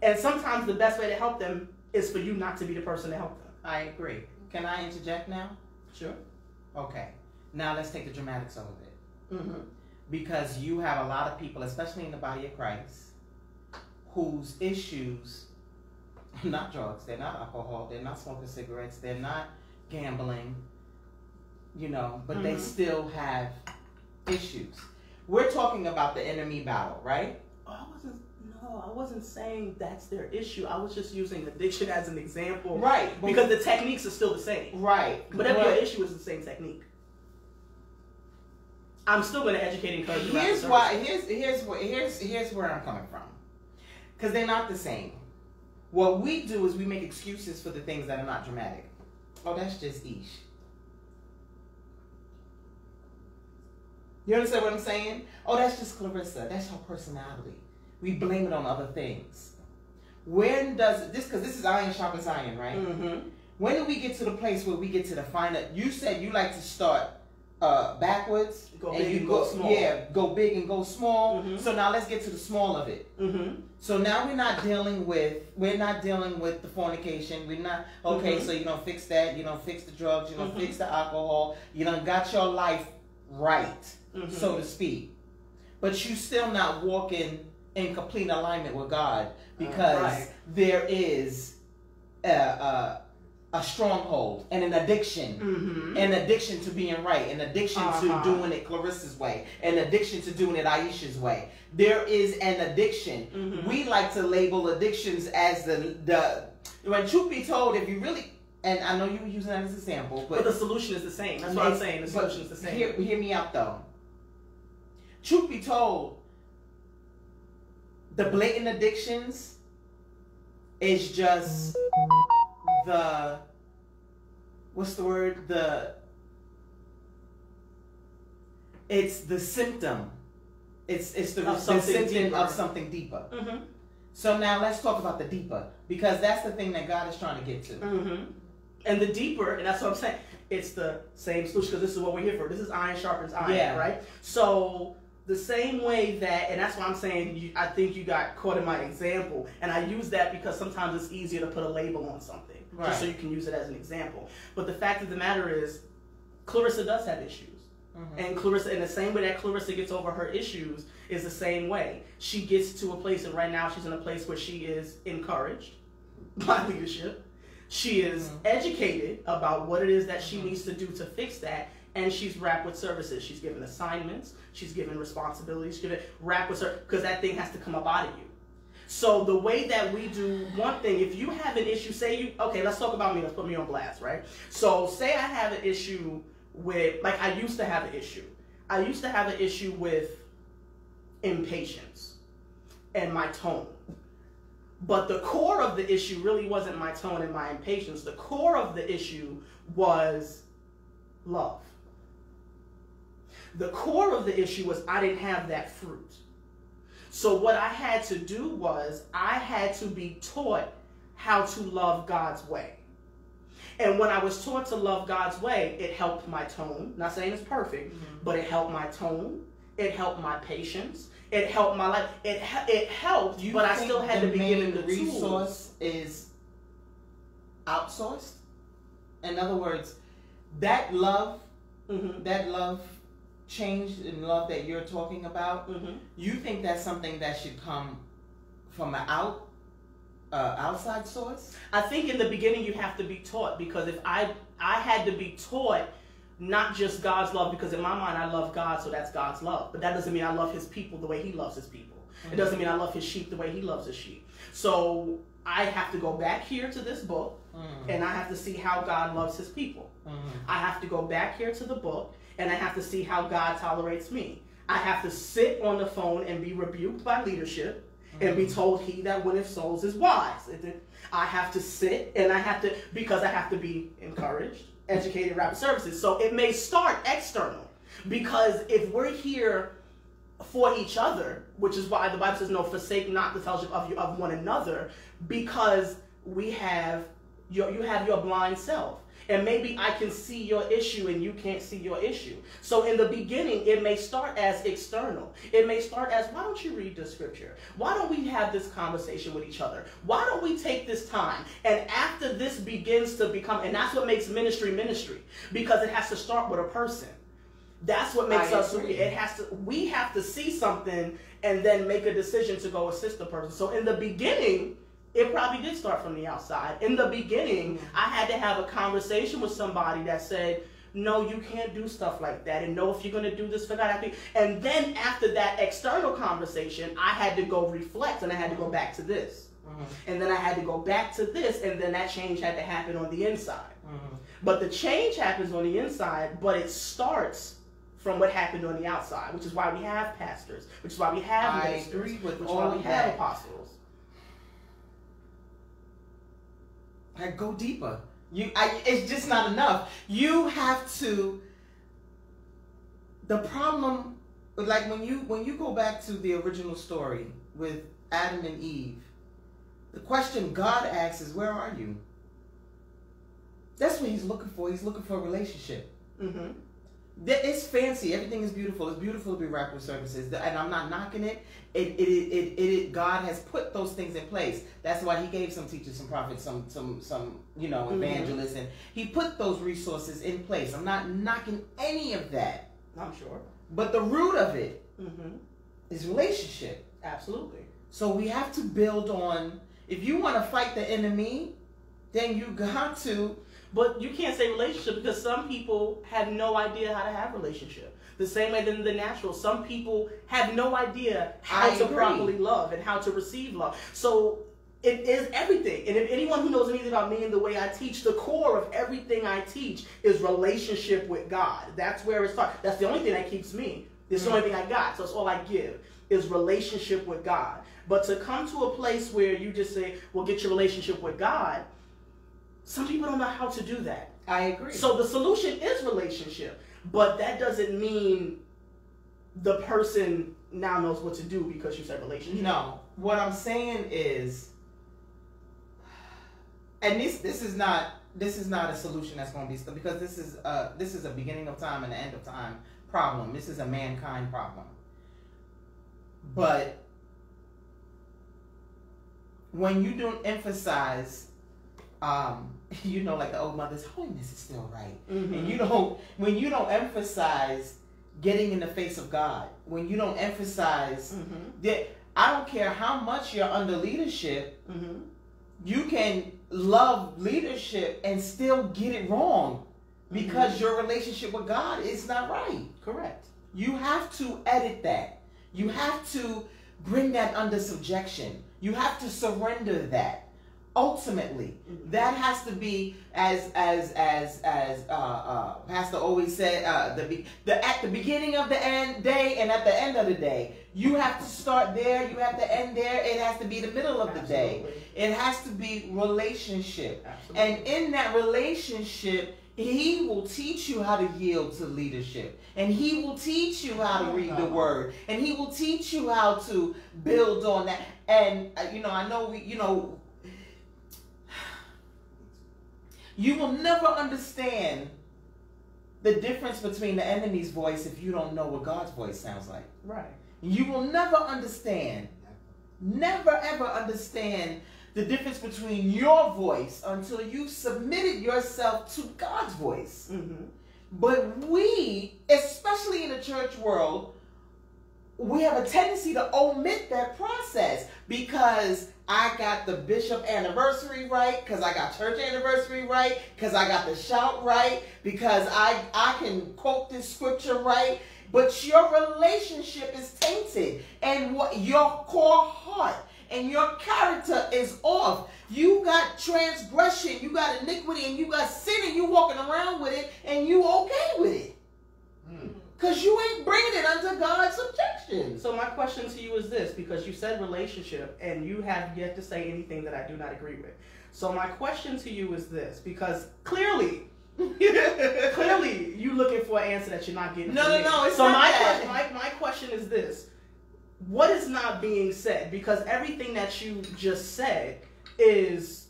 And sometimes the best way to help them is for you not to be the person to help them. I agree. Can I interject now? Sure. Okay. Now let's take the dramatics out of it. Mm-hmm. Because you have a lot of people, especially in the body of Christ, whose issues not drugs, they're not alcohol, they're not smoking cigarettes, they're not gambling, you know, but mm-hmm. they still have issues. We're talking about the enemy battle, right? Oh, I wasn't. No, I wasn't saying that's their issue. I was just using addiction as an example, right? Because the techniques are still the same, right? But if your issue is the same technique, I'm still going to educate and encourage you. Here's why. Here's here's what here's here's where I'm coming from, because they're not the same. What we do is we make excuses for the things that are not dramatic. Oh, that's just Ish. You understand what I'm saying? Oh, that's just Clarissa. That's her personality. We blame it on other things. When does this? Because this is iron sharpens iron, right? Mm-hmm. When do we get to the place where we get to the final? You said you like to start uh, backwards. Go and big you and go small. Yeah, go big and go small. Mhm. So now let's get to the small of it. Mm-hmm. So now we're not dealing with we're not dealing with the fornication. We're not okay. Mhm. So you don't fix that. You don't fix the drugs. You don't Mhm. fix the alcohol. You don't got your life right, Mm-hmm. so to speak. But you still not walking in complete alignment with God because right. there is a, a, a stronghold and an addiction mm-hmm. an addiction to being right, an addiction Uh-huh. to doing it Clarissa's way, an addiction to doing it Aisha's way. There is an addiction. Mhm. We like to label addictions as the the when truth be told, if you really and I know you were using that as an example, but but, the solution is the same. That's what I'm saying. The solution is the same. Hear, hear me out though. Truth be told, the blatant addictions is just the what's the word the it's the symptom it's it's the, the symptom deeper. of something deeper Mm-hmm. so now let's talk about the deeper because that's the thing that god is trying to get to Mm-hmm. And the deeper, and that's what I'm saying, it's the same solution because this is what we're here for. This is iron sharpens iron, Yeah. right? So the same way that, and that's why I'm saying you, I think you got caught in my example, and I use that because sometimes it's easier to put a label on something, just so you can use it as an example. But the fact of the matter is, Clarissa does have issues. Mhm. And Clarissa, in the same way that Clarissa gets over her issues, is the same way. She gets to a place, and right now she's in a place where she is encouraged by leadership. She is Mhm. educated about what it is that she Mhm. needs to do to fix that, and she's wrapped with services. She's given assignments, she's given responsibilities, she's given wrapped with her because that thing has to come up out of you. So the way that we do one thing, if you have an issue, say you okay, let's talk about me. Let's put me on blast, right? So say I have an issue with, like I used to have an issue. I used to have an issue with impatience and my tone. But the core of the issue really wasn't my tone and my impatience. The core of the issue was love. The core of the issue was I didn't have that fruit. So what I had to do was I had to be taught how to love God's way. And when I was taught to love God's way, it helped my tone. Not saying it's perfect, but it helped my tone. It helped my patience. It helped my life. It it helped, You but I still had to be given the tools. resource is outsourced. In other words, that love, Mm-hmm. that love change and love that you're talking about, Mm-hmm. you think that's something that should come from an out uh, outside source? I think in the beginning you have to be taught because if I I had to be taught not just God's love because in my mind I love God so that's God's love but that doesn't mean I love his people the way he loves his people it doesn't mean I love his sheep the way he loves his sheep so I have to go back here to this book Mm-hmm. and I have to see how God loves his people I have to go back here to the book and I have to see how God tolerates me I have to sit on the phone and be rebuked by leadership and be mm-hmm. told he that winneth souls is wise. I have to sit and I have to because I have to be encouraged, educated, rapid services. So it may start external because if we're here for each other, which is why the Bible says, "No, forsake not the fellowship of you of one another," because we have your you have your blind self. And maybe I can see your issue and you can't see your issue. So in the beginning, it may start as external. It may start as, why don't you read the scripture? Why don't we have this conversation with each other? Why don't we take this time? And after this begins to become, and that's what makes ministry ministry, because it has to start with a person. That's what makes I us. agree. It has to. We have to see something and then make a decision to go assist the person. So in the beginning, it probably did start from the outside. In the beginning, I had to have a conversation with somebody that said, "No, you can't do stuff like that," and no, if you're going to do this for God. And then after that external conversation, I had to go reflect and I had to go back to this, Mhm. and then I had to go back to this, and then that change had to happen on the inside. Mhm. But the change happens on the inside, but it starts from what happened on the outside, which is why we have pastors, which is why we have I ministers, which is why we have apostles. Like go deeper. You, I, it's just not enough. You have to. The problem, like when you when you go back to the original story with Adam and Eve, the question God asks is, "Where are you?" That's what He's looking for. He's looking for a relationship. hmm Th- It's fancy. Everything is beautiful. It's beautiful to be wrapped with services, and I'm not knocking it. It, it, it, it, God has put those things in place. That's why He gave some teachers, some prophets, some, some, some, you know, Mhm. evangelists, and He put those resources in place. I'm not knocking any of that, I'm sure. but the root of it hmm is relationship. Absolutely. So we have to build on. If you want to fight the enemy, then you got to. But you can't say relationship because some people have no idea how to have relationship. The same way than the natural. Some people have no idea how I to agree. properly love and how to receive love. So it is everything. And if anyone who knows anything about me and the way I teach, the core of everything I teach is relationship with God. That's where it starts. That's the only thing that keeps me. It's the mm-hmm. only thing I got. So it's all I give is relationship with God. But to come to a place where you just say, well, get your relationship with God, some people don't know how to do that. I agree. So the solution is relationship, but that doesn't mean the person now knows what to do because you said relationship. No, what I'm saying is, and this this is not this is not a solution that's going to be because this is uh this is a beginning of time and an end of time problem. This is a mankind problem. But when you don't emphasize, um, you know, like the old mothers, holiness is still right Mhm. and you don't when you don't emphasize getting in the face of God, when you don't emphasize Mhm. that I don't care how much you're under leadership, Mhm. you can love leadership and still get it wrong because your relationship with God is not right. Correct. You have to edit that. You have to bring that under subjection. You have to surrender that. Ultimately, Mhm. that has to be as as as as uh, uh, Pastor always said uh, the be- the at the beginning of the end day and at the end of the day. You have to start there. You have to end there. It has to be the middle of the day. It has to be relationship. Absolutely. And in that relationship, he will teach you how to yield to leadership. And he will teach you how to read the word. And he will teach you how to build on that. And, uh, you know, I know we, you know, you will never understand the difference between the enemy's voice if you don't know what God's voice sounds like. right. You will never understand, never ever understand the difference between your voice until you submitted yourself to God's voice. Mm-hmm. But we, especially in the church world, we have a tendency to omit that process because I got the bishop anniversary right, because I got church anniversary right, because I got the shout right, because I I can quote this scripture right. But your relationship is tainted, and what your core heart and your character is off. You got transgression, you got iniquity, and you got sin, and you walking around with it, and you okay with it. Cause you ain't bringing it under God's subjection. So my question to you is this, because you said relationship and you have yet to say anything that I do not agree with. So my question to you is this, because clearly, clearly you looking for an answer that you're not getting. No, no, me. no, it's so not my question, my, my question is this: What is not being said? Because everything that you just said is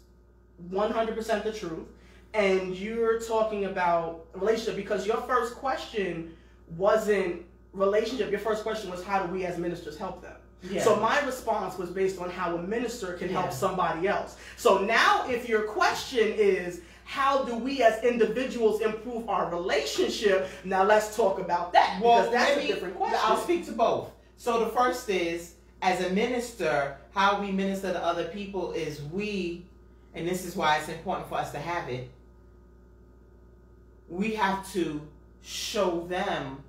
100% the truth, and you're talking about relationship because your first question wasn't relationship. Your first question was how do we as ministers help them? Yeah. So my response was based on how a minister can Yeah. help somebody else. So now if your question is how do we as individuals improve our relationship? Now let's talk about that because that's let a different question. I'll speak to both. So the first is, as a minister, how we minister to other people is we, and this is why it's important for us to have it. We have to show them,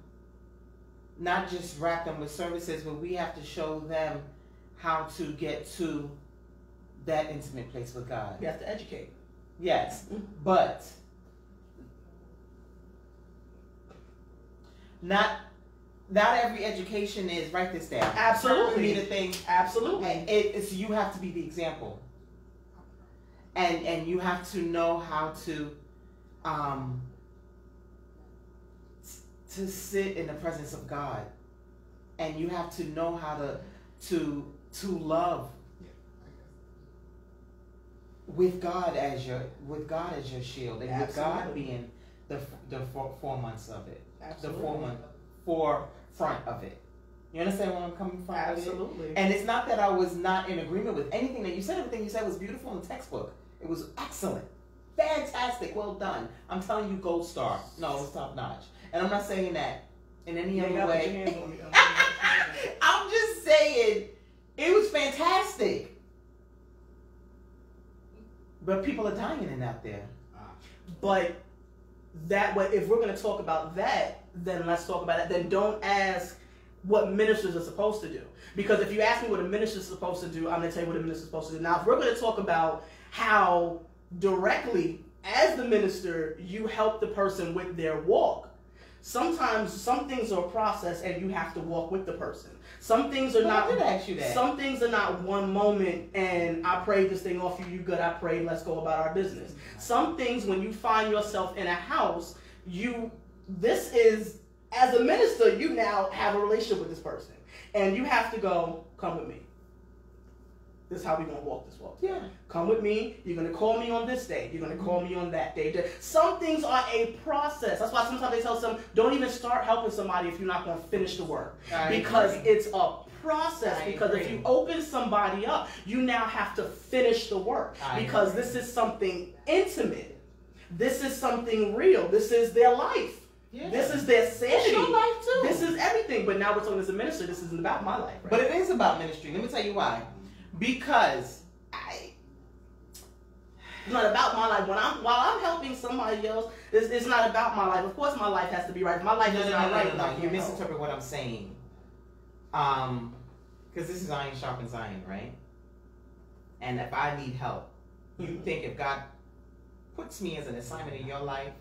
not just wrap them with services, but we have to show them how to get to that intimate place with God. You have to educate. Yes, Mhm. but not not every education is write this down. Absolutely. Me the thing. Absolutely. And it, it's you have to be the example, and and you have to know how to, um, to sit in the presence of God, and you have to know how to to to love with God as your with God as your shield, and with God being the the four, four months of it. the forefront, forefront of it. You understand where I'm coming from? Absolutely. And it's not that I was not in agreement with anything that you said. Everything you said was beautiful in the textbook. It was excellent. Fantastic. Well done. I'm telling you, gold star. No, it's top notch. And I'm not saying that in any You other way. Oh, your hands on me. I'm just saying it was fantastic. But people are dying in out there. Ah. But that way, if we're going to talk about that, then let's talk about it. Then don't ask what ministers are supposed to do. Because if you ask me what a minister is supposed to do, I'm going to tell you what a minister is supposed to do. Now, if we're going to talk about how directly, as the minister, you help the person with their walk, sometimes some things are a process and you have to walk with the person. Some things are Well, not I did ask you that. some things are not one moment and I prayed this thing off you, you good, I prayed, let's go about our business. Some things when you find yourself in a house, you this is as a minister, you now have a relationship with this person. And you have to go, come with me. This is how we're gonna walk this walk. Yeah. Come with me. You're gonna call me on this day. You're gonna call me on that day. Some things are a process. That's why sometimes they tell some don't even start helping somebody if you're not gonna finish the work I because agree. it's a process. I because if you open somebody up, you now have to finish the work I because agree. this is something intimate. This is something real. This is their life. Yeah. This is their sanity. It's your life too. This is everything. But now we're talking as a minister. This isn't about my life. Right? But it is about ministry. Let me tell you why. Because I It's not about my life. When I'm while I'm helping somebody else, it's, it's not about my life. Of course, my life has to be right. My life no, is no, no, not no, right. no, then no, You misinterpret what I'm saying. Um, because this is iron sharpens iron, right? And if I need help, you Mhm. think if God puts me as an assignment in your life,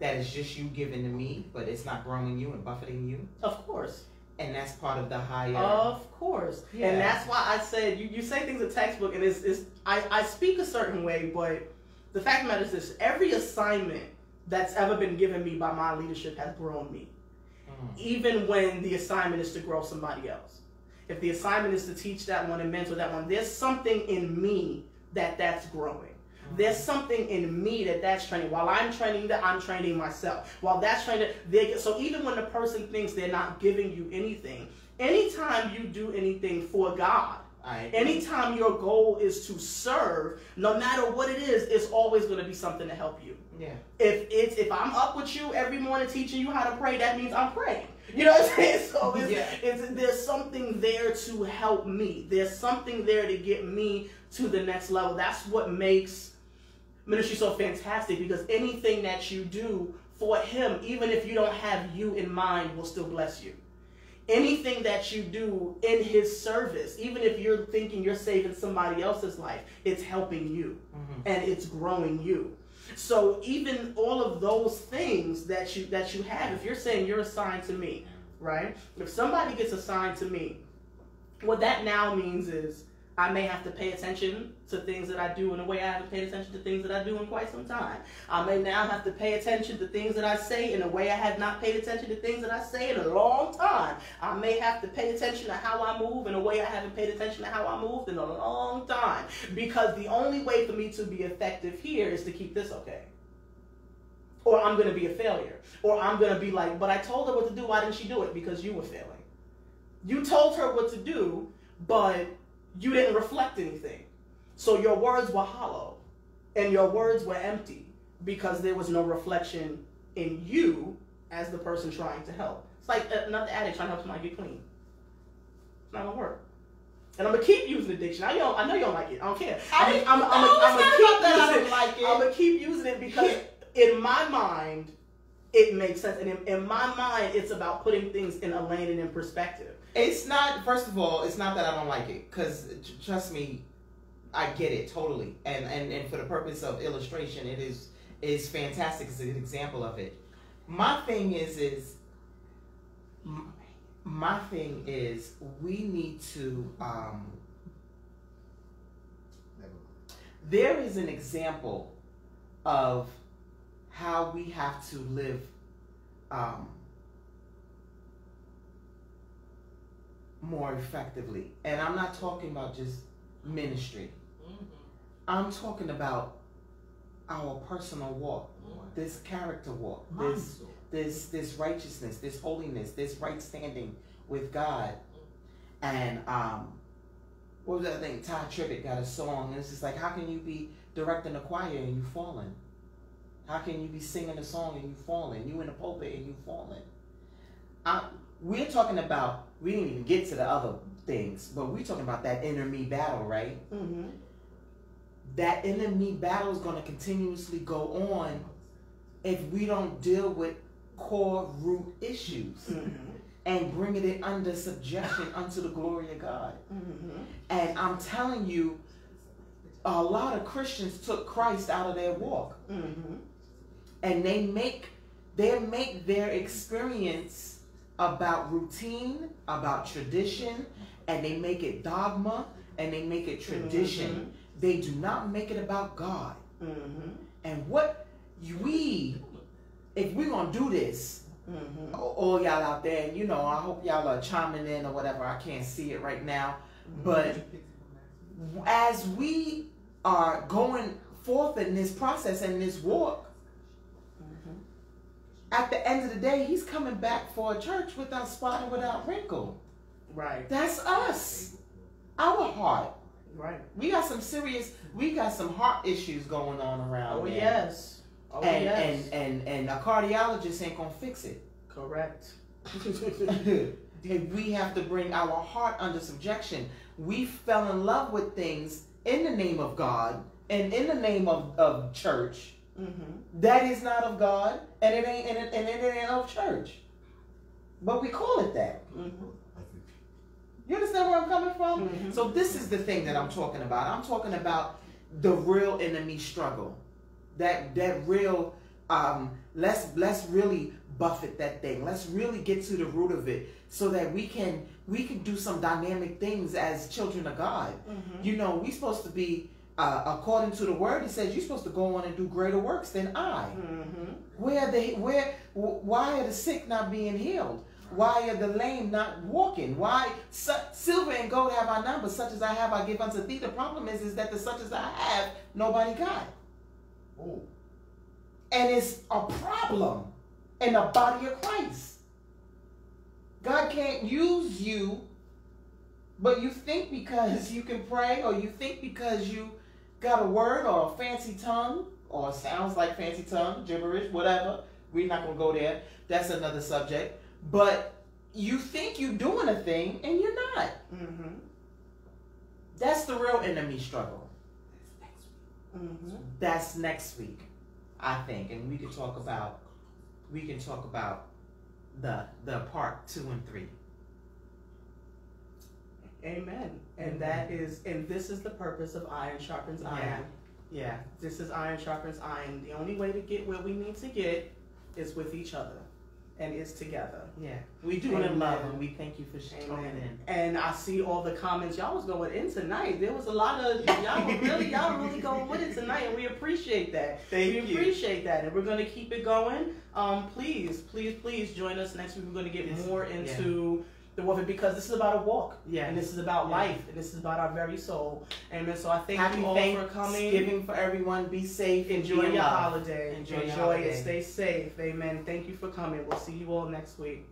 that is just you giving to me, but it's not growing you and buffeting you, Of course. And that's part of the higher. Of course. Yeah. And that's why I said you, you say things in textbook and it's, it's I, I speak a certain way, but the fact of the matter is this every assignment that's ever been given me by my leadership has grown me. Mm. Even when the assignment is to grow somebody else. If the assignment is to teach that one and mentor that one, there's something in me that that's growing. There's something in me that that's training. While I'm training that, I'm training myself. While that's training, they get, so even when the person thinks they're not giving you anything, anytime you do anything for God, anytime your goal is to serve, no matter what it is, it's always going to be something to help you. yeah. If it's if I'm up with you every morning teaching you how to pray, that means I'm praying. You know what I'm saying? So it's, Yeah. it's there's something there to help me. There's something there to get me to the next level. That's what makes ministry so fantastic because anything that you do for him, even if you don't have you in mind, will still bless you. Anything that you do in his service, even if you're thinking you're saving somebody else's life, it's helping you Mhm. and it's growing you. So even all of those things that you that you have, if you're saying you're assigned to me, right? If somebody gets assigned to me, what that now means is I may have to pay attention to things that I do in a way I haven't paid attention to things that I do in quite some time. I may now have to pay attention to things that I say in a way I have not paid attention to things that I say in a long time. I may have to pay attention to how I move in a way I haven't paid attention to how I moved in a long time. Because the only way for me to be effective here is to keep this okay. Or I'm going to be a failure. Or I'm going to be like, but I told her what to do. Why didn't she do it? Because you were failing. You told her what to do, but you didn't reflect anything. So your words were hollow and your words were empty because there was no reflection in you as the person trying to help. It's like uh, another addict trying to help somebody get clean. It's not gonna work. And I'm gonna keep using addiction. I, don't, I know you don't like it. I don't care. I I'm, didn't- I'm, I'm, I'm, not keep that using don't like it. I'm gonna keep using it because in my mind, it makes sense. And in, in my mind, it's about putting things in a lane and in perspective. It's not. First of all, it's not that I don't like it, because trust me, I get it totally. And, and and for the purpose of illustration, it is is fantastic. It's an example of it. My thing is is my thing is we need to. Um, there is an example of how we have to live. Um, more effectively. And I'm not talking about just ministry. Mm-hmm. I'm talking about our personal walk, mm-hmm. this character walk, this this this righteousness, this holiness, this right standing with God. Mm-hmm. And um, what was that thing? Tye Tribbett got a song, and it's just like, how can you be directing a choir and you falling? How can you be singing a song and you falling? You in the pulpit and you falling? I, we're talking about. We didn't even get to the other things, but we're talking about that inner me battle, right? Mm-hmm. That inner me battle is going to continuously go on if we don't deal with core root issues Mm-hmm. and bringing it under subjection unto the glory of God. Mm-hmm. And I'm telling you, a lot of Christians took Christ out of their walk, Mm-hmm. and they make they make their experience about routine, about tradition, and they make it dogma and they make it tradition. They do not make it about God. Mm-hmm. And what we, if we're gonna do this, Mm-hmm. all y'all out there, and you know, I hope y'all are chiming in or whatever. I can't see it right now, but as we are going forth in this process and this walk, Mm-hmm. At the end of the day, he's coming back for a church without spot and without wrinkle. Right. That's us. Our heart. Right. We got some serious. We got some heart issues going on around. Oh there. yes. Oh and, yes. and and and a cardiologist ain't gonna fix it. Correct. we have to bring our heart under subjection. We fell in love with things in the name of God and in the name of, of church Mm-hmm. that is not of God and it ain't and it, and it ain't of church. But we call it that. Mm-hmm. You understand where I'm coming from? Mhm. So this is the thing that I'm talking about. I'm talking about the real enemy struggle. That that real um let's let's really buffet that thing. Let's really get to the root of it so that we can we can do some dynamic things as children of God. Mm-hmm. You know, we supposed to be uh, according to the word, it says you're supposed to go on and do greater works than I. Mm-hmm. Where they where why are the sick not being healed? Why are the lame not walking? Why su- silver and gold have I none, but such as I have I give unto thee. The problem is is that the such as I have nobody got, Oh, and it's a problem in the body of Christ. God can't use you, but you think because you can pray, or you think because you got a word or a fancy tongue, or sounds like fancy tongue, gibberish, whatever. We're not gonna go there. That's another subject. But you think you're doing a thing and you're not. Mm-hmm. That's the real enemy struggle. Mm-hmm. That's next week, I think, and we can talk about we can talk about the the part two and three. Amen. And that is, and this is the purpose of iron sharpens iron. Yeah. Yeah, This is iron sharpens iron. The only way to get where we need to get is with each other, and is together. yeah. We do it in love, and we thank you for tuning in. And I see all the comments y'all was going in tonight. There was a lot of y'all were really y'all really going with it tonight, and we appreciate that. Thank you. we you. appreciate that, and we're going to keep it going. Um, please, please, please join us next week. We're going to get more into the warfare because this is about a walk, Yeah. and this is about Yeah. life, and this is about our very soul. Amen. So I thank Happy you all for coming. Thanksgiving for everyone. Be safe. Enjoy your holiday. Enjoy Enjoy, your holiday. it. Stay safe. Amen. Thank you for coming. We'll see you all next week.